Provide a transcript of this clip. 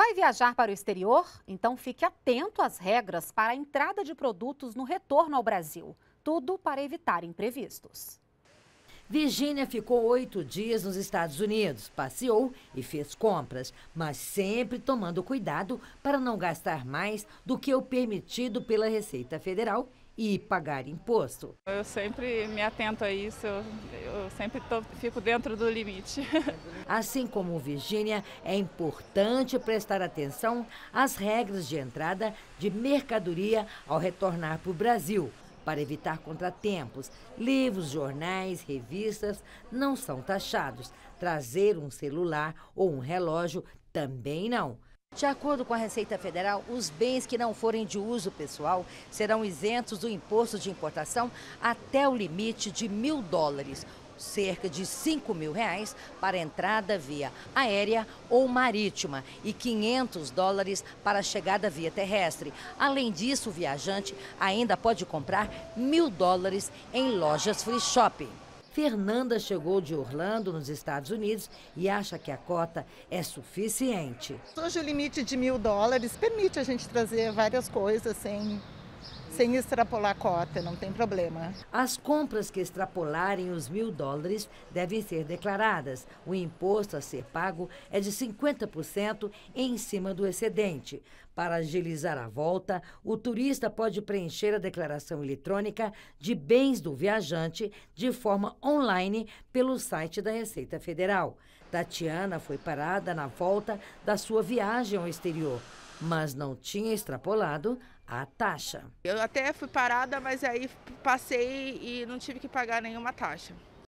Vai viajar para o exterior? Então fique atento às regras para a entrada de produtos no retorno ao Brasil. Tudo para evitar imprevistos. Virgínia ficou oito dias nos Estados Unidos, passeou e fez compras, mas sempre tomando cuidado para não gastar mais do que o permitido pela Receita Federal e pagar imposto. Eu sempre me atento a isso, eu, eu sempre tô, fico dentro do limite. Assim como Virgínia, é importante prestar atenção às regras de entrada de mercadoria ao retornar para o Brasil para evitar contratempos. Livros, jornais, revistas não são taxados. Trazer um celular ou um relógio também não. De acordo com a Receita Federal, os bens que não forem de uso pessoal serão isentos do imposto de importação até o limite de mil dólares cerca de 5 mil reais para entrada via aérea ou marítima e 500 dólares para chegada via terrestre. Além disso, o viajante ainda pode comprar mil dólares em lojas free shop. Fernanda chegou de Orlando, nos Estados Unidos, e acha que a cota é suficiente. Hoje o limite de mil dólares permite a gente trazer várias coisas sem sem extrapolar a cota, não tem problema. As compras que extrapolarem os mil dólares devem ser declaradas. O imposto a ser pago é de 50% em cima do excedente. Para agilizar a volta, o turista pode preencher a declaração eletrônica de bens do viajante de forma online pelo site da Receita Federal. Tatiana foi parada na volta da sua viagem ao exterior, mas não tinha extrapolado a taxa. Eu até fui parada, mas aí passei e não tive que pagar nenhuma taxa.